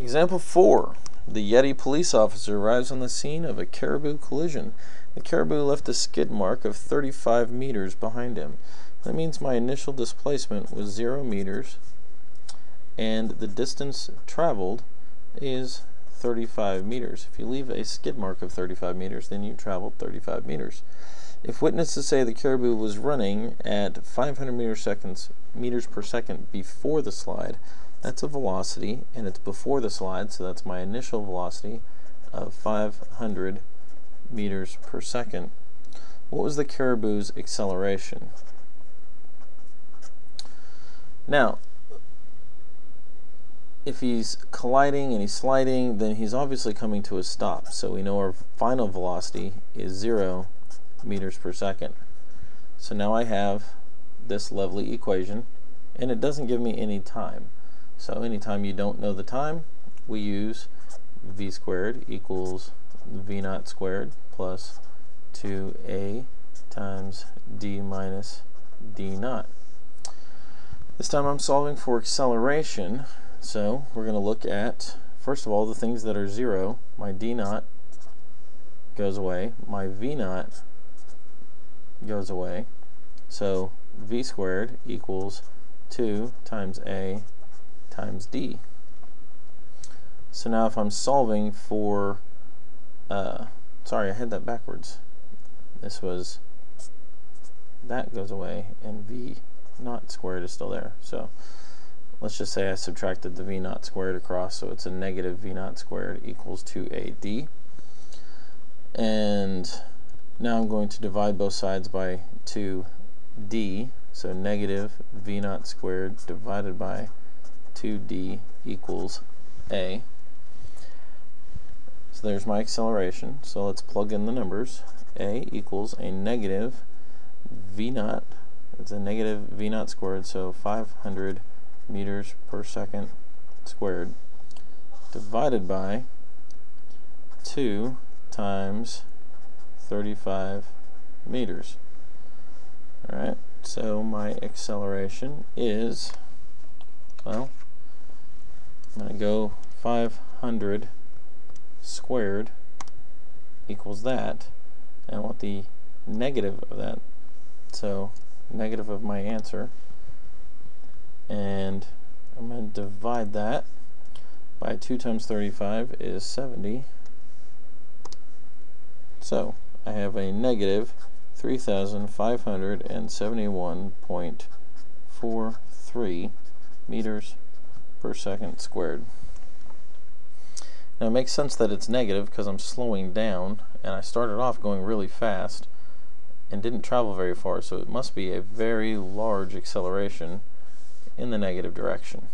Example 4. The Yeti police officer arrives on the scene of a caribou collision. The caribou left a skid mark of 35 meters behind him. That means my initial displacement was 0 meters and the distance traveled is 35 meters. If you leave a skid mark of 35 meters, then you traveled 35 meters. If witnesses say the caribou was running at 500 meters seconds meters per second before the slide, that's a velocity, and it's before the slide, so that's my initial velocity of 500 meters per second. What was the caribou's acceleration? Now, if he's colliding and he's sliding, then he's obviously coming to a stop. So we know our final velocity is 0 meters per second. So now I have this lovely equation, and it doesn't give me any time. So anytime you don't know the time, we use v squared equals v naught squared plus 2a times d minus d naught. This time I'm solving for acceleration, so we're going to look at, first of all, the things that are 0. My d naught goes away. My v naught goes away. So v squared equals 2 times a times d. So now if I'm solving for, uh, sorry, I had that backwards. This was, that goes away, and v naught squared is still there. So let's just say I subtracted the v naught squared across, so it's a negative v naught squared equals 2ad. And now I'm going to divide both sides by 2d, so negative v naught squared divided by 2d equals a. So there's my acceleration. So let's plug in the numbers. a equals a negative v naught. It's a negative v naught squared, so 500 meters per second squared divided by 2 times 35 meters. Alright, so my acceleration is, well, I'm going to go 500 squared equals that. And I want the negative of that. So negative of my answer. And I'm going to divide that by 2 times 35 is 70. So I have a negative 3,571.43 meters per second squared. Now it makes sense that it's negative because I'm slowing down and I started off going really fast and didn't travel very far so it must be a very large acceleration in the negative direction.